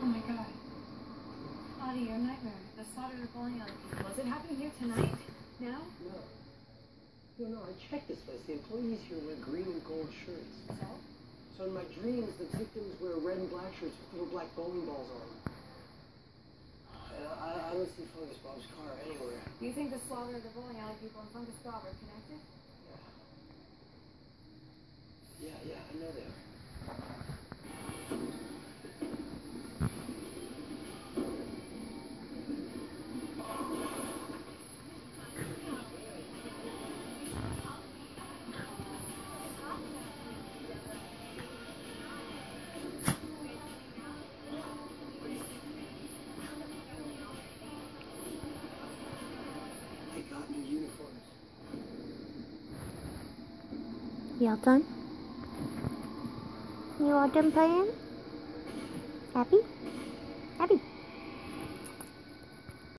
Oh my god. Audie, your nightmare. The slaughter of the bowling alley people. Is it happening here tonight? Now? No. No, no, I checked this place. The employees here wear green and gold shirts. So? So in my dreams, the victims wear red and black shirts with little black bowling balls on them. And I, I don't see Fungus Bob's car anywhere. Do you think the slaughter of the bowling alley people and Fungus Bob are connected? Yeah. Yeah, yeah, I know they are. You all done? You all done playing? Happy? Happy?